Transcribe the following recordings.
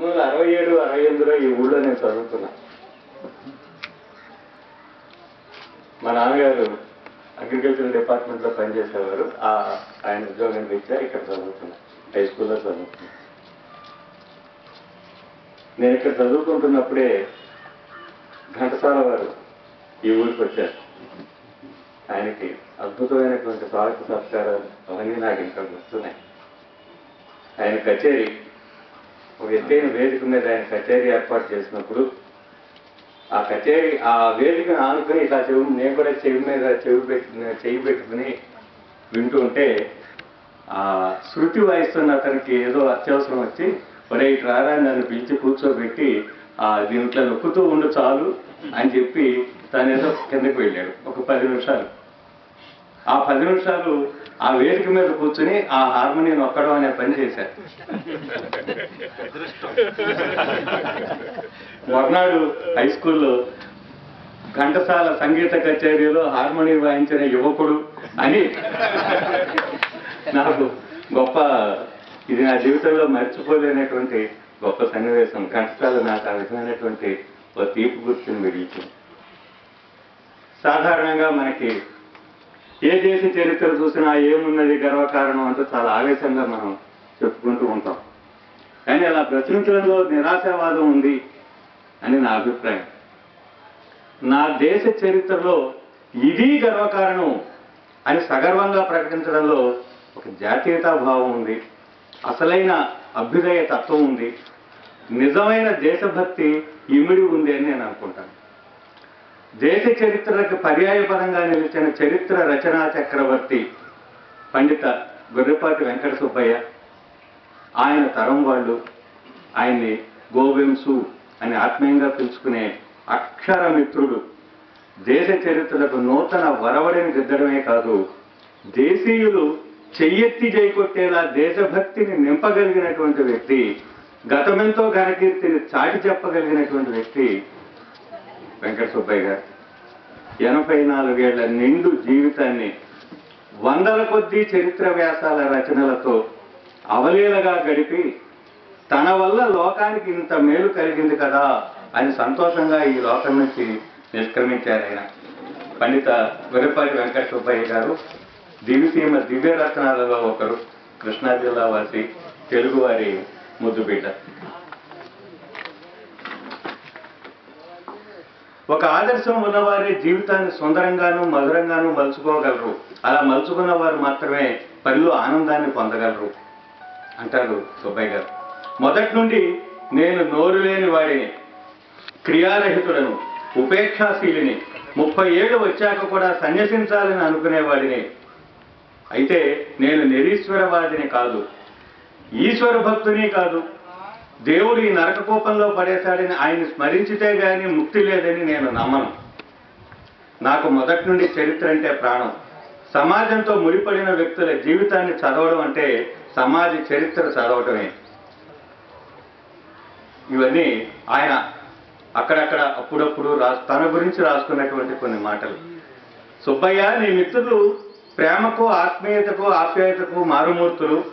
పంతొమ్మిది వందల అరవై ఏడు అరవై ఎనిమిదిలో ఈ ఊళ్ళో నేను చదువుతున్నా. మా నాన్నగారు అగ్రికల్చర్ డిపార్ట్మెంట్లో పనిచేసేవారు. ఆ ఆయన ఉద్యోగం రీత్యా ఇక్కడ చదువుతున్నా. హై స్కూల్లో చదువుతున్నా. నేను ఇక్కడ చదువుకుంటున్నప్పుడే ఘంటసాల వారు ఈ ఊరికి వచ్చారు. ఆయనకి అద్భుతమైనటువంటి స్వాగత సత్కారాలు అవన్నీ నాకు ఇంకా గుర్తున్నాయి ఆయన కచేరీ ఒక ఎత్తైన వేదిక మీద ఆయన కచేరీ ఏర్పాటు చేసినప్పుడు ఆ కచేరీ ఆ వేదికను ఆనుకుని ఇలా చెవి నేను కూడా చెవి మీద చెవి పెట్టి చెవి పెట్టుకుని వింటూ ఉంటే ఆ శృతి వాయిస్తున్న అతనికి ఏదో అత్యవసరం వచ్చి ఒరే ఇటు రారా నన్ను పిలిచి కూర్చోబెట్టి ఆ దీంట్లో నొక్కుతూ ఉండు చాలు అని చెప్పి తను ఏదో కిందకి వెళ్ళాడు. ఒక పది నిమిషాలు. ఆ పది నిమిషాలు ఆ వేదిక మీద కూర్చుని ఆ హార్మోనియం నొక్కడం అనే పని చేశారు. మర్నాడు హై స్కూల్లో ఘంటసాల సంగీత కచేరీలో హార్మోనియం వాయించిన యువకుడు అని నాకు గొప్ప ఇది నా జీవితంలో మర్చిపోలేనటువంటి గొప్ప సన్నివేశం. ఘంటసాల నాకు ఆ విధమైనటువంటి ఒక తీపి గుర్తుని మిగిల్చింది సాధారణంగా మనకి ఏ దేశ చరిత్ర చూసినా ఏమున్నది గర్వకారణం అంటూ చాలా ఆవేశంగా మనం చెప్పుకుంటూ ఉంటాం. కానీ అలా ప్రచురించడంలో నిరాశావాదం ఉంది అని నా అభిప్రాయం. నా దేశ చరిత్రలో ఇది గర్వకారణం అని సగర్వంగా ప్రకటించడంలో ఒక జాతీయతా భావం ఉంది. అసలైన అభ్యుదయ తత్వం ఉంది. నిజమైన దేశభక్తి ఇమిడి ఉంది అని నేను అనుకుంటాను. దేశ చరిత్రకు పర్యాయపదంగా నిలిచిన చరిత్ర రచనా చక్రవర్తి పండిత గొర్రెపాటి వెంకట సుబ్బయ్య ఆయన తరం వాళ్ళు ఆయన్ని గోవింసు అని ఆత్మీయంగా పిలుచుకునే అక్షర మిత్రుడు. దేశ చరిత్రకు నూతన వరవడిని దిద్దడమే కాదు దేశీయులు చెయ్యెత్తి చేకొట్టేలా దేశభక్తిని నింపగలిగినటువంటి వ్యక్తి గతమెంతో ఘనకీర్తిని చాటి చెప్పగలిగినటువంటి వ్యక్తి వెంకట సుబ్బయ్య గారు. ఎనభై నాలుగేళ్ళ నిండు జీవితాన్ని వందల కొద్దీ చరిత్ర వ్యాసాల రచనలతో అవలీలగా గడిపి తన వల్ల లోకానికి ఇంత మేలు కలిగింది కదా అని సంతోషంగా ఈ లోకం నుంచి నిష్క్రమించారు ఆయన. పండిత వెరపాటి వెంకట సుబ్బయ్య గారు దివిసీమ దివ్యరత్నాలలో ఒకరు కృష్ణా జిల్లా వాసి తెలుగువారి ముద్దుబిడ్డ ఒక ఆదర్శం ఉన్నవారే జీవితాన్ని సుందరంగాను మధురంగాను మలుచుకోగలరు. అలా మలుచుకున్న వారు మాత్రమే పనిలో ఆనందాన్ని పొందగలరు. అంటారు సుబ్బయ్య గారు. మొదటి నుండి నేను నోరు లేని వాడిని క్రియారహితుడను ఉపేక్షాశీలిని ముప్పై ఏళ్ళు వచ్చాక కూడా సన్యసించాలని అనుకునేవాడిని అయితే నేను నిరీశ్వరవాదిని కాదు ఈశ్వర భక్తుని కాదు. దేవుడు ఈ నరక కోపంలో పడేశాడని ఆయన స్మరించితే గాని ముక్తి లేదని నేను నమ్మను. నాకు మొదటి నుండి చరిత్ర అంటే ప్రాణం. సమాజంతో ముడిపడిన వ్యక్తుల జీవితాన్ని చదవడం అంటే సమాజ చరిత్ర చదవటమే. ఇవన్నీ ఆయన అక్కడక్కడ అప్పుడప్పుడు రాసు తన గురించి రాసుకున్నటువంటి కొన్ని మాటలు. సుబ్బయ్య నీ మిత్రులు ప్రేమకు ఆత్మీయతకు ఆప్యాయతకు మారుమూర్తులు.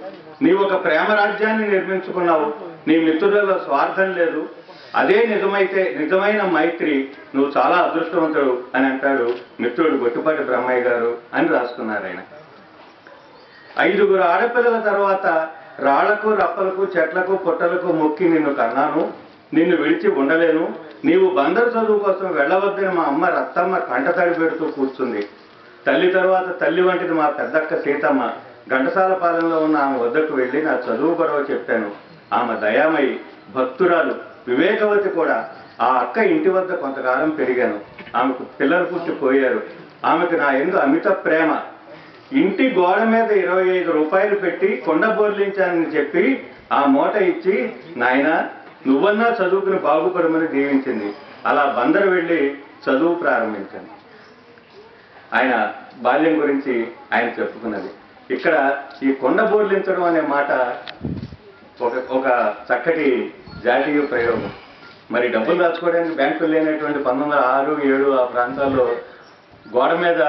నీవు ఒక ప్రేమ రాజ్యాన్ని నిర్మించుకున్నావు. నీ మిత్రులలో స్వార్థం లేదు. అదే నిజమైతే నిజమైన మైత్రి నువ్వు చాలా అదృష్టవంతుడు అని అంటాడు మిత్రుడు గొట్టిపాటి బ్రహ్మయ్య గారు అని రాసుకున్నారు ఆయన. ఐదుగురు ఆడపిల్లల తర్వాత రాళ్ళకు రప్పలకు చెట్లకు పుట్టలకు మొక్కి నిన్ను కన్నాను. నిన్ను విడిచి ఉండలేను. నీవు బందరు చదువు కోసం వెళ్ళవద్దని మా అమ్మ రత్తమ్మ కంటతడి పెడుతూ కూర్చుంది. తల్లి తర్వాత తల్లి వంటిది మా పెద్దక్క సీతమ్మ. ఘంటసాల పాలనలో ఉన్న ఆమె వద్దకు వెళ్ళి నా చదువు గొడవ చెప్పాను. ఆమె దయామయి భక్తురాలు వివేకవతి కూడా ఆ అక్క ఇంటి వద్ద కొంతకాలం పెరిగాను. ఆమెకు పిల్లలు పుట్టిపోయారు ఆమెకు నా ఎందు అమిత ప్రేమ. ఇంటి గోడ మీద ఇరవై ఐదు రూపాయలు పెట్టి కొండ బోర్లించానని చెప్పి ఆ మూట ఇచ్చి నాయన నువ్వన్నా చదువుకుని బాగుపడమని దీవించింది. అలా బందరు వెళ్ళి చదువు ప్రారంభించాను. ఆయన బాల్యం గురించి ఆయన చెప్పుకున్నది. ఇక్కడ ఈ కొండ బోర్లించడం అనే మాట ఒక ఒక చక్కటి జాతీయ ప్రయోగం. మరి డబ్బులు దాచుకోవడానికి బ్యాంకులు లేనటువంటి పంతొమ్మిది ఆరు ఏడు ఆ ప్రాంతాల్లో గోడ మీద